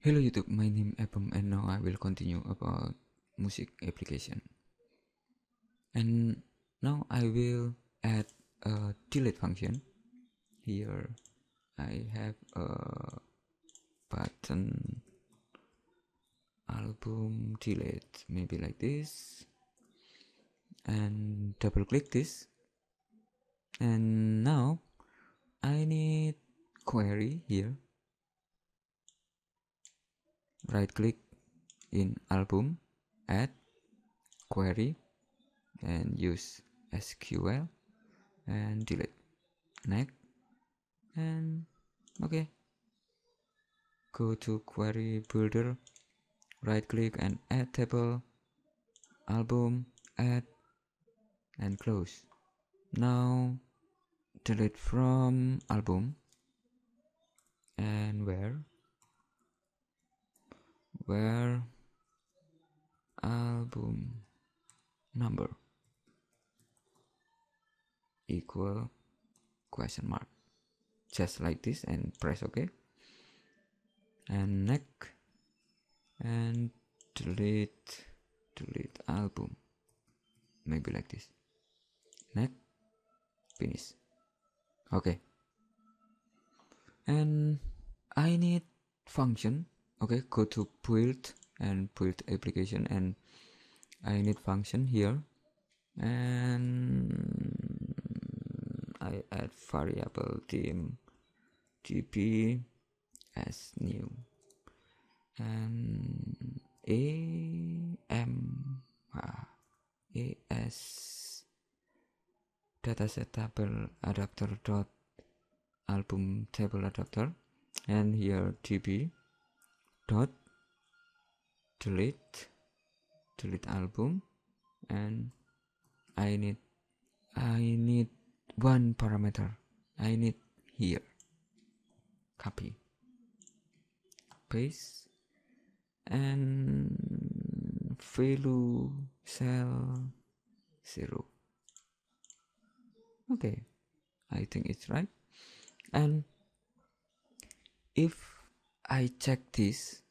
Hello YouTube, my name is Abem and now I will continue about music application. And now I will add a delete function. Here I have a button album delete, maybe like this. And double click this. And now I need query here right click in album add query and use SQL and delete. Next. And okay. Go to query builder right click and add table album add and close. Now delete from album. And where where album number equal question mark. Just like this and press ok and next and delete delete album. Maybe like this. Next finish. Okay. And I need function okay go to build and build application and I need function here. And I add variable theme db as new. And a m a s dataset table adapter dot album table adapter. And here db dot delete delete album and I need I need one parameter. I need here. Copy. Paste. And value cell zero. Okay. I think it's right. And if I check this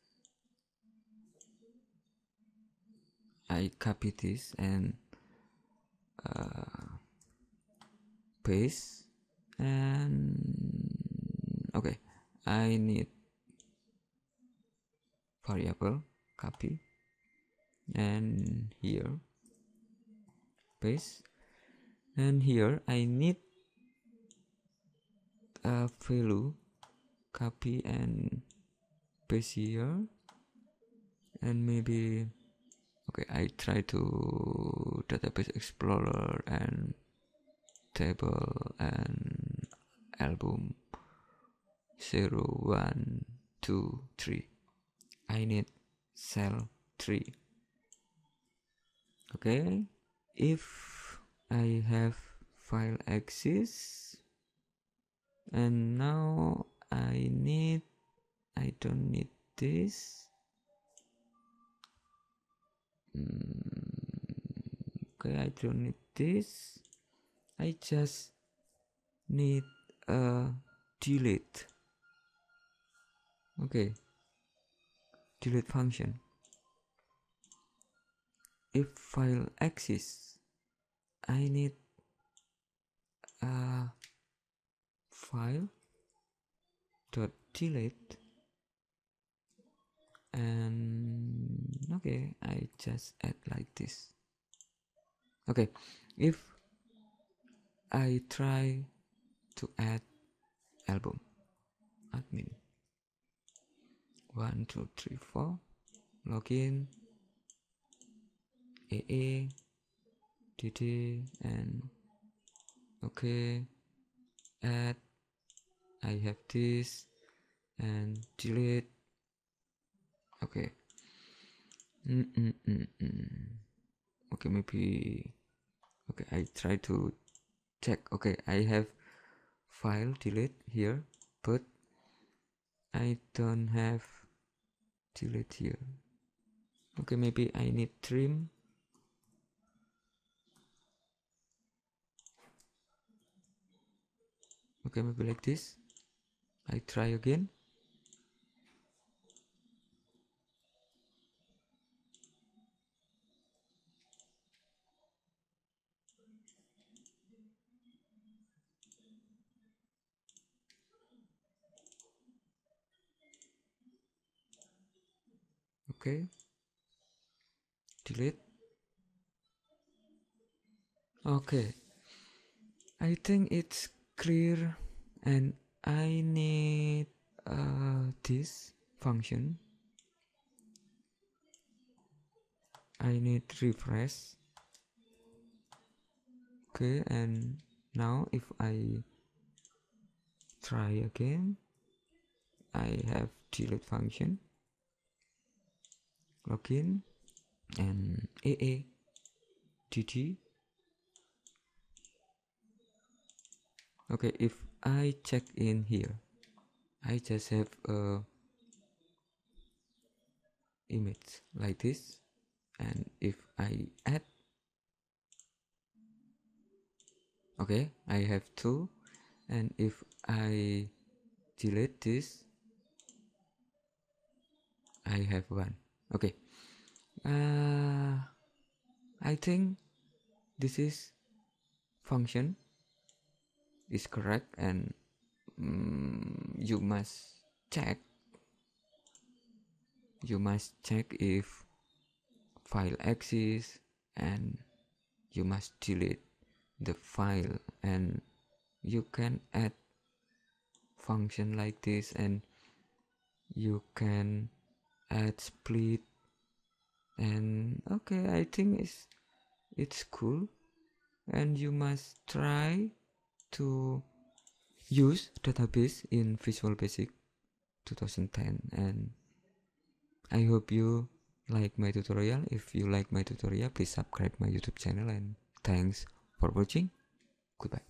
I copy this and uh, paste and okay. I need variable copy and here paste and here I need a value copy and paste here and maybe okay I try to database explorer and table and album 0 1 2 3 I need cell 3 okay if I have file exists and now I need I don't need this Mm, okay I don't need this. I just need a delete. Okay delete function. If file exists I need a file dot delete and okay I just add like this. Okay if I try to add album admin. One two three four. Login. AA DD and okay. Add. I have this and delete. Okay mm -mm -mm -mm. okay maybe okay I try to check. Okay I have file delete here but I don't have delete here. Okay maybe I need trim. Okay maybe like this. I try again okay delete. Okay I think it's clear and I need uh, this function. I need refresh. Okay and now if I try again I have delete function login and AA DD okay if I check in here I just have a image like this. And if I add okay I have two. And if I delete this I have one okay. Uh, I think this is function is correct and um, you must check you must check if file exists and you must delete the file and you can add function like this and you can add split and okay i think it's it's cool and you must try to use database in Visual Basic 2010 and I hope you like my tutorial. If you like my tutorial, please subscribe my YouTube channel and thanks for watching. Goodbye.